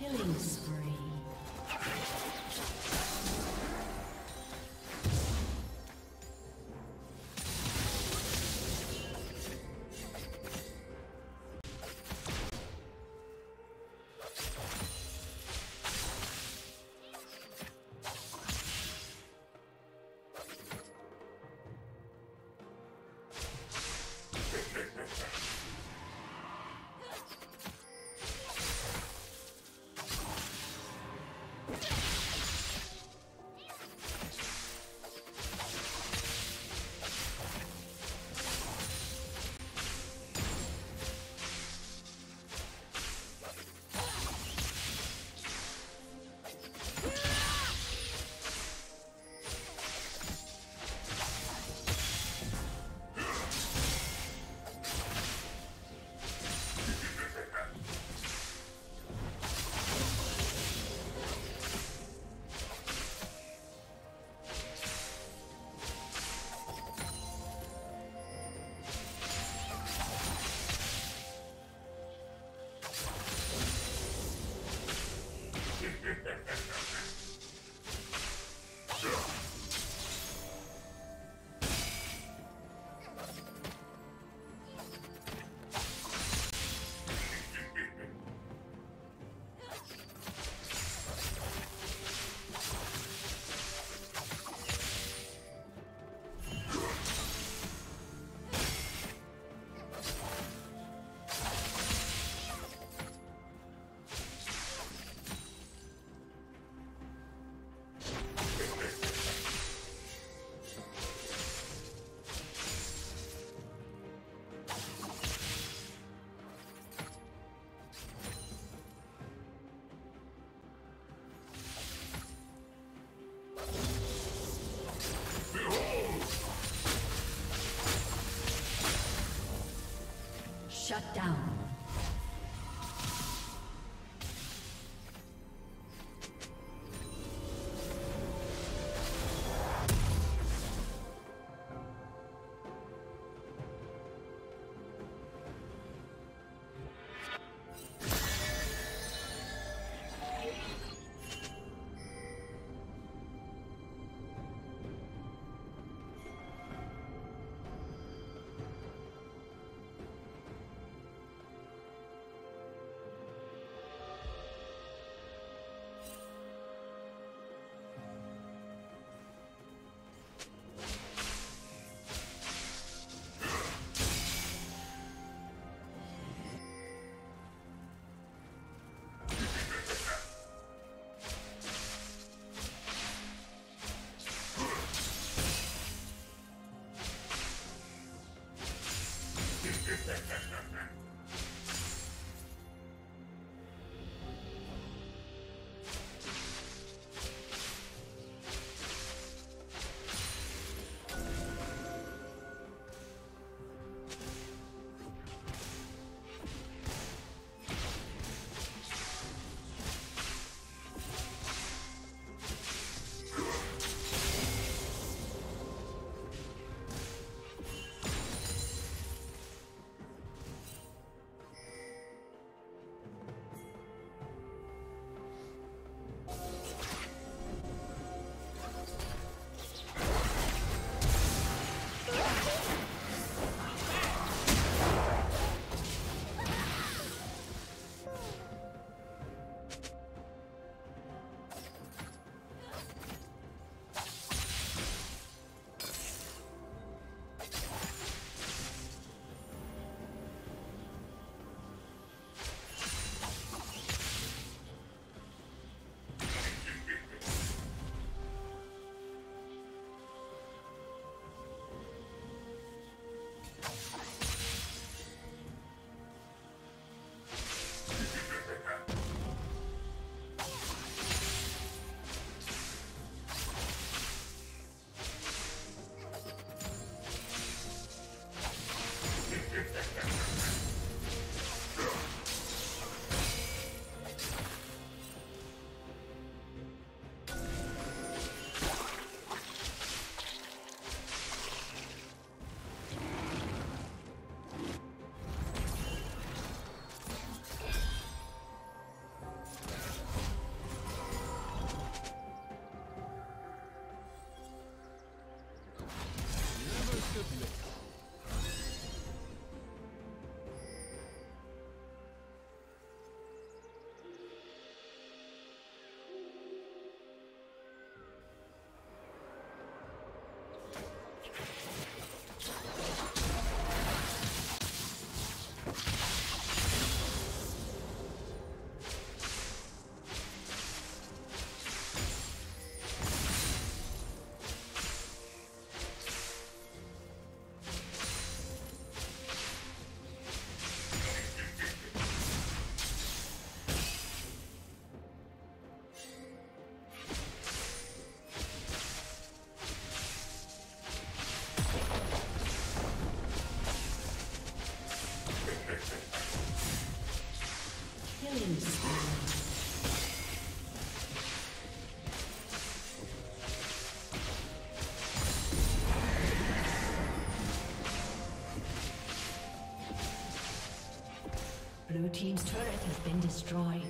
Killing spree. Shut down. destroyed.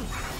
Ugh.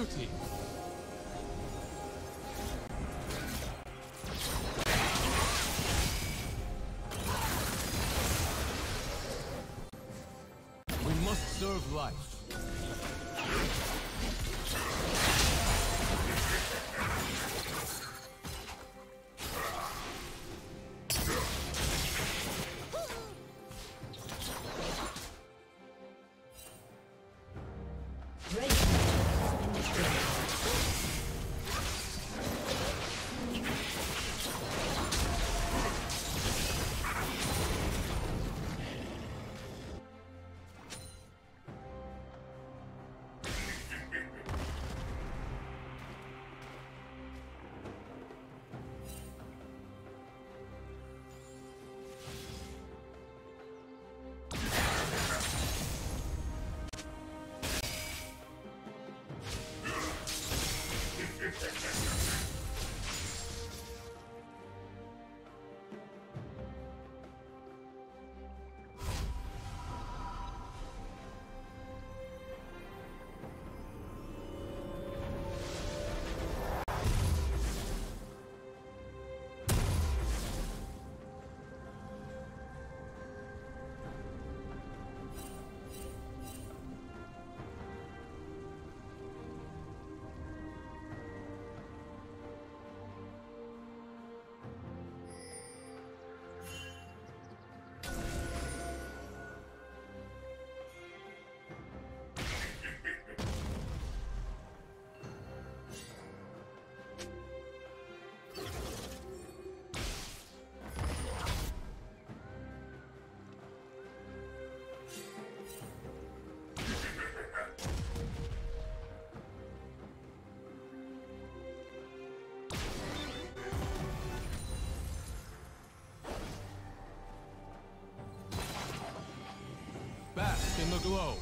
Beauty. We must serve life. Glow.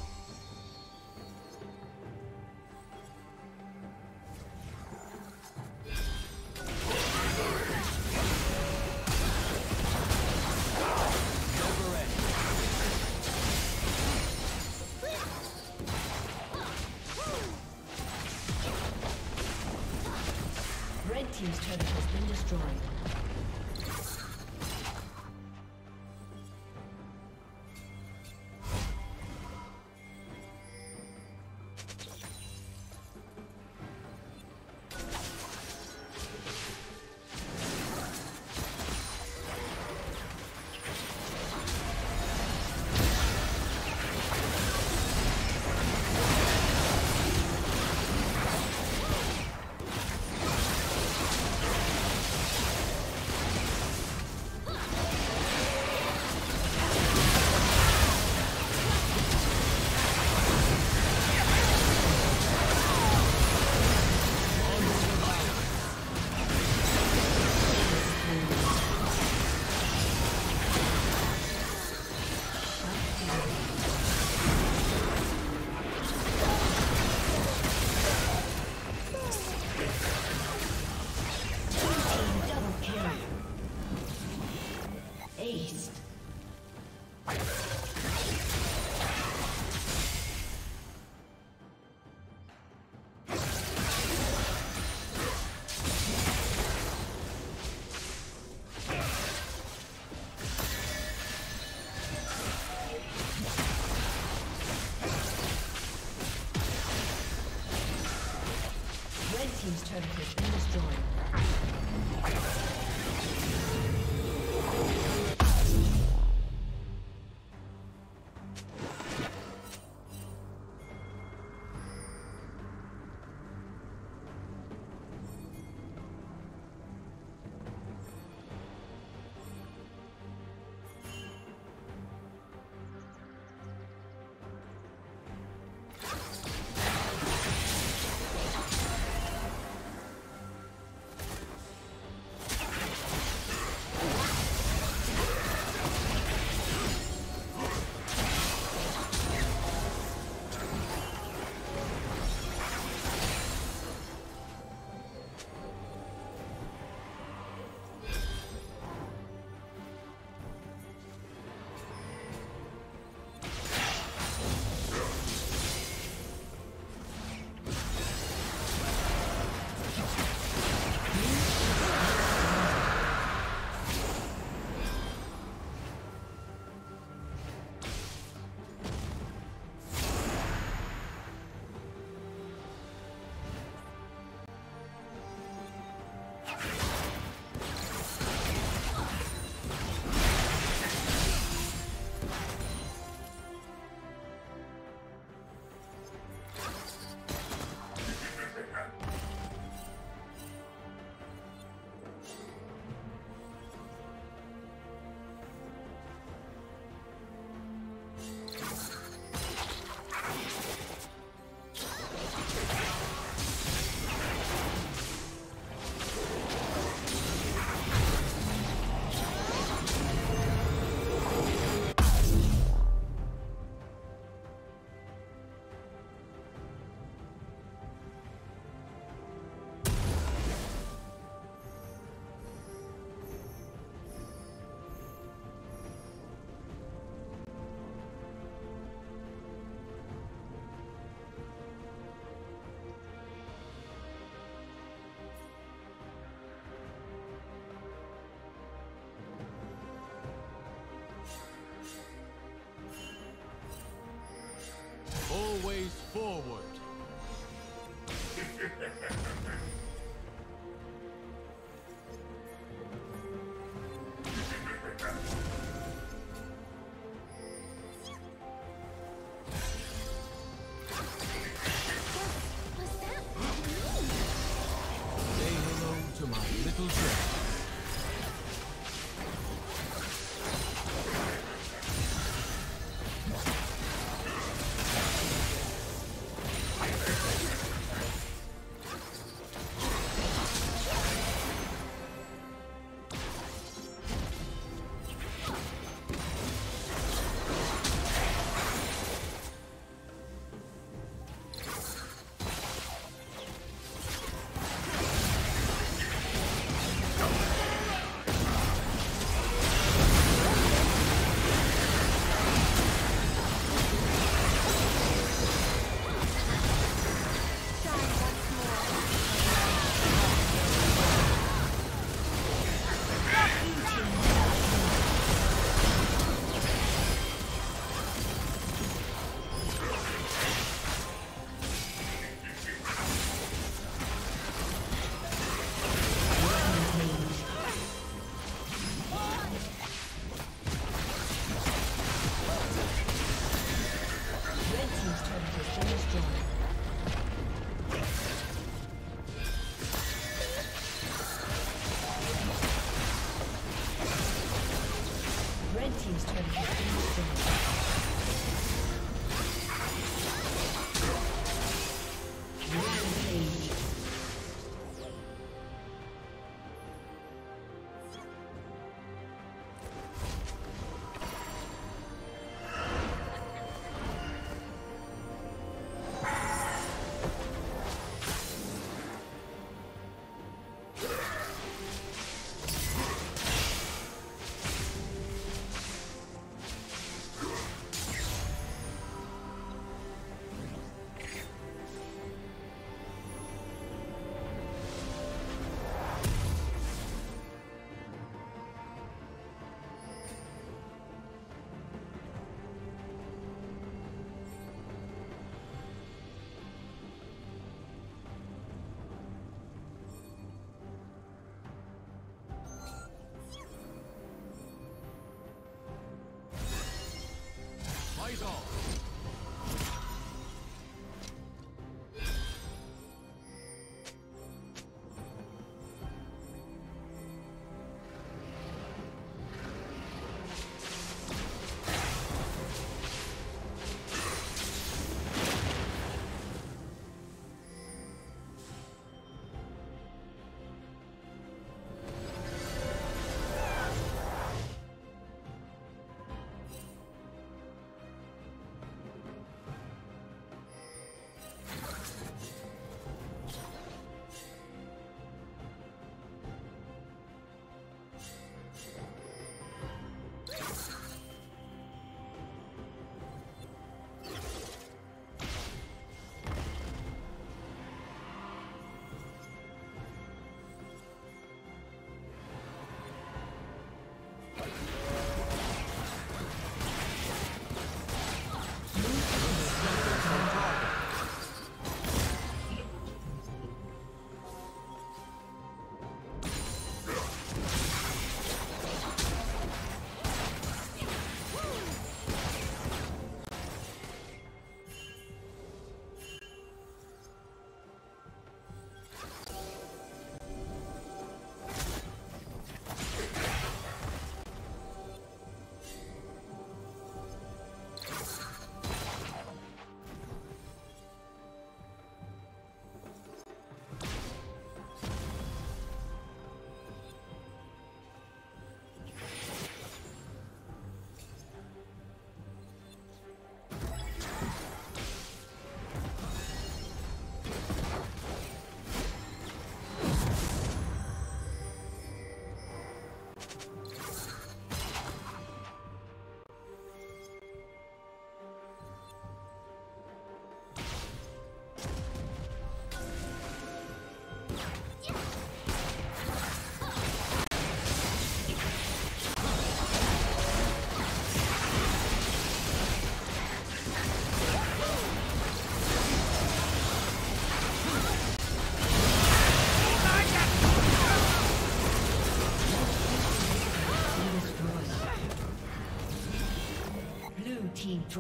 Turret Fight on!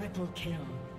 Triple kill.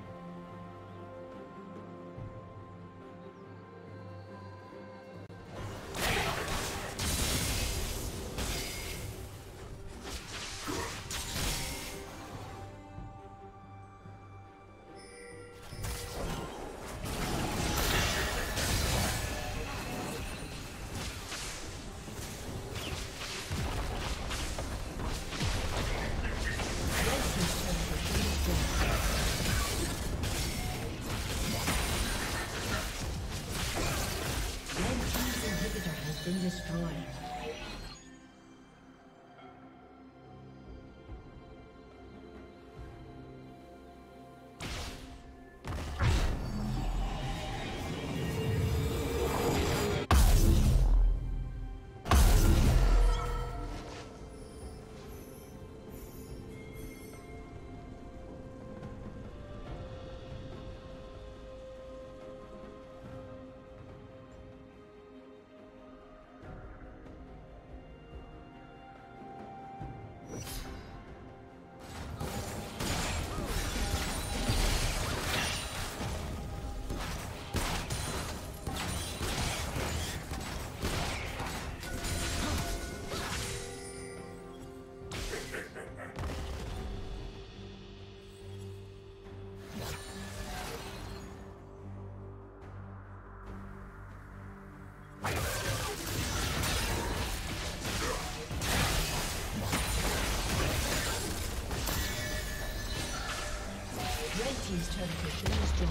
Team's turret has been destroyed.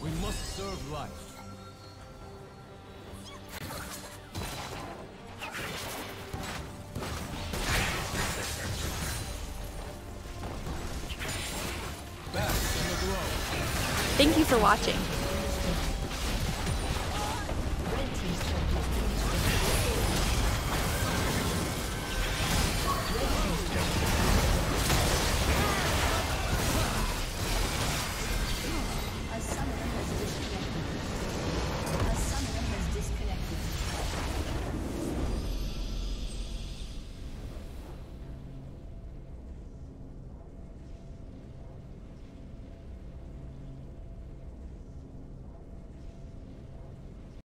We must serve life. Back in the glow. Thank you for watching.